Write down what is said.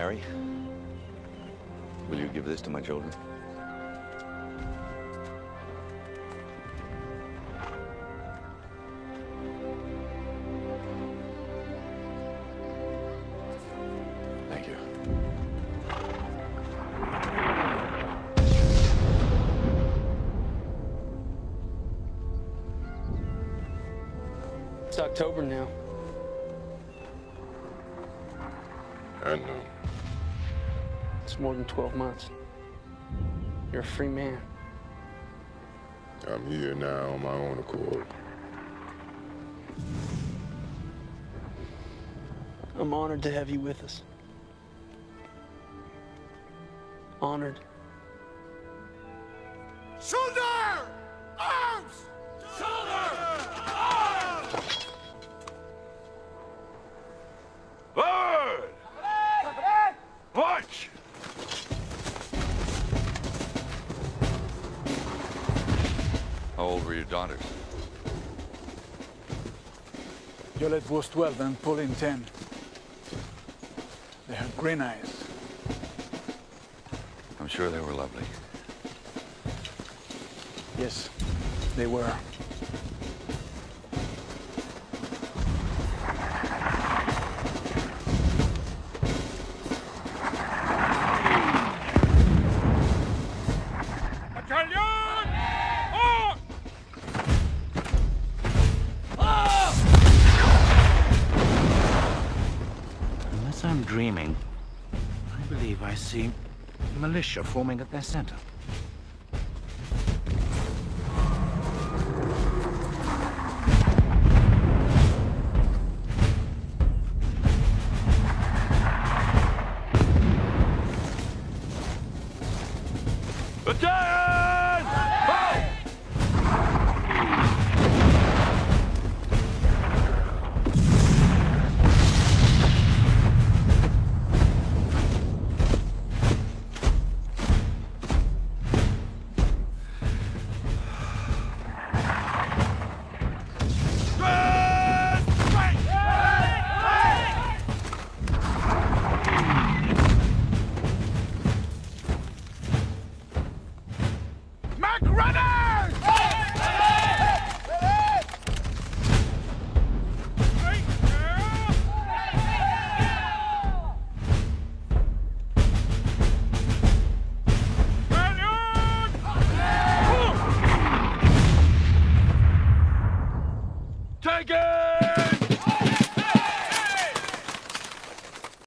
Harry, will you give this to my children? Thank you. It's October now. I know. It's more than 12 months. You're a free man. I'm here now on my own accord. I'm honored to have you with us. Honored. Shoulder! How old were your daughters? Yolette was 12 and Pauline 10. They had green eyes. I'm sure they were lovely. Yes, they were. I'm dreaming, I believe I see militia forming at their center. Battalion! It!